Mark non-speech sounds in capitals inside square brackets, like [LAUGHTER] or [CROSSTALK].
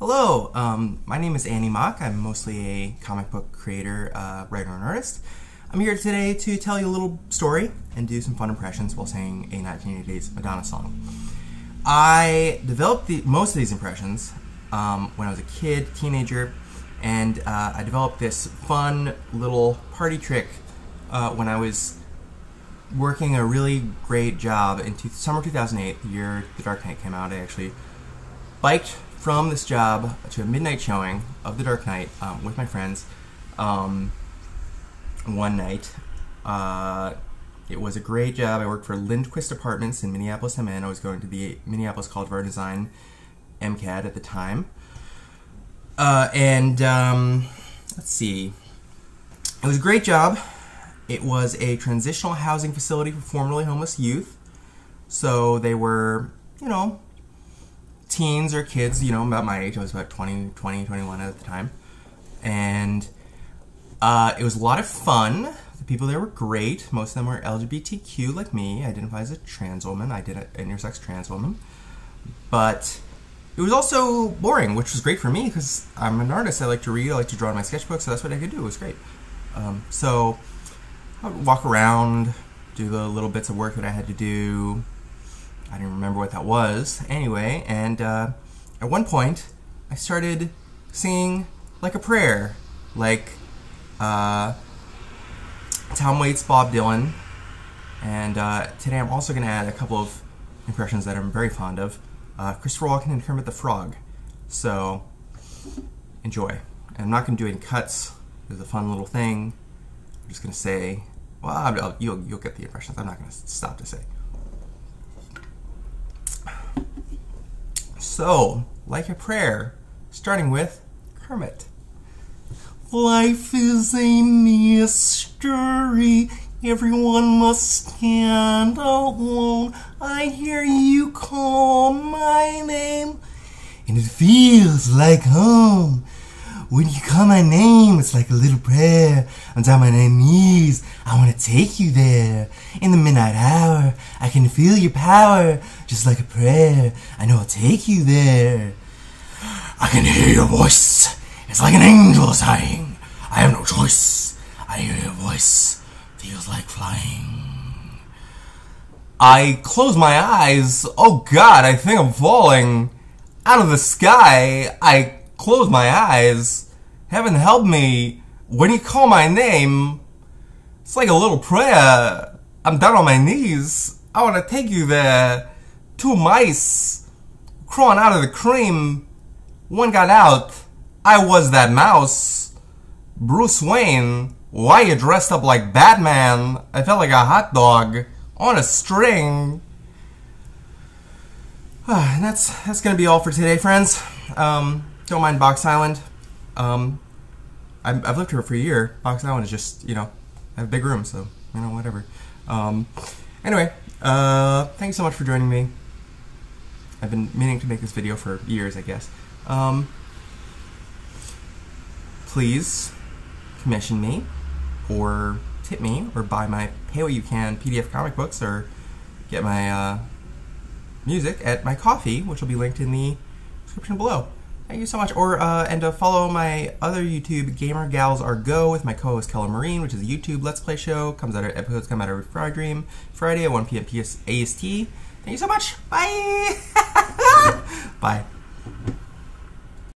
Hello, um, my name is Annie Mok. I'm mostly a comic book creator, uh, writer, and artist. I'm here today to tell you a little story and do some fun impressions while singing a 1980s Madonna song. I developed the, most of these impressions um, when I was a kid, teenager, and uh, I developed this fun little party trick uh, when I was working a really great job in summer 2008, the year The Dark Knight came out. I actually biked from this job to a midnight showing of The Dark Knight um, with my friends um, one night. Uh, it was a great job. I worked for Lindquist Apartments in Minneapolis, MN. I was going to the Minneapolis College of Art Design MCAD at the time. Uh, and um, let's see. It was a great job. It was a transitional housing facility for formerly homeless youth. So they were, you know, teens or kids, you know, about my age. I was about 20, 20 21 at the time. And uh, it was a lot of fun. The people there were great. Most of them were LGBTQ, like me. I identify as a trans woman. I did an intersex trans woman. But it was also boring, which was great for me because I'm an artist. I like to read. I like to draw in my sketchbook, so that's what I could do. It was great. Um, so I would walk around, do the little bits of work that I had to do. I didn't remember what that was anyway. And uh, at one point, I started singing like a prayer, like uh, Tom Waits, Bob Dylan. And uh, today I'm also going to add a couple of impressions that I'm very fond of uh, Christopher Walken and Kermit the Frog. So enjoy. I'm not going to do any cuts. It's a fun little thing. I'm just going to say, well, I'll, you'll, you'll get the impressions. I'm not going to stop to say. So, like a prayer, starting with Kermit. Life is a mystery. Everyone must stand alone. I hear you call my name, and it feels like home. When you call my name, it's like a little prayer. I'm down on my knees. I want to take you there. In the midnight hour, I can feel your power, just like a prayer. I know I'll take you there. I can hear your voice. It's like an angel sighing. I have no choice. I hear your voice. Feels like flying. I close my eyes. Oh God, I think I'm falling out of the sky. I close my eyes. Heaven help me. When you call my name, it's like a little prayer. I'm down on my knees. I want to take you there. Two mice crawling out of the cream. One got out. I was that mouse. Bruce Wayne, why you dressed up like Batman? I felt like a hot dog on a string. [SIGHS] and that's that's gonna be all for today, friends. Um, don't mind Box Island. Um, I've, I've lived here for a year. Box Island is just, you know, I have a big room, so, you know, whatever. Um, anyway, uh, thanks so much for joining me. I've been meaning to make this video for years, I guess. Um, please commission me, or tip me, or buy my Pay What You Can PDF comic books, or get my uh, music at my Ko-fi, which will be linked in the description below. Thank you so much. Or uh, and to follow my other YouTube, Gaymer Gals Are Go, with my co-host Keller Marine, which is a YouTube Let's Play show. Comes out episodes come out every Friday Dream Friday at 1 p.m. PS AST. Thank you so much. Bye. [LAUGHS] Bye.